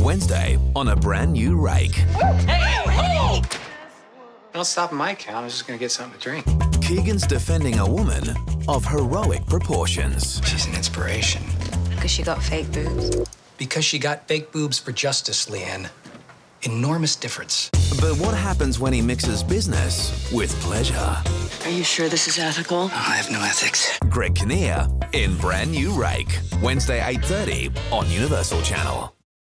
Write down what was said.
Wednesday on a brand new rake. Hey! Don't stop my count. I'm just gonna get something to drink. Keegan's defending a woman of heroic proportions. She's an inspiration. Because she got fake boobs. Because she got fake boobs for justice, Leanne. Enormous difference. But what happens when he mixes business with pleasure? Are you sure this is ethical? Oh, I have no ethics. Greg Kinnear in Brand New Rake. Wednesday 8.30 on Universal Channel.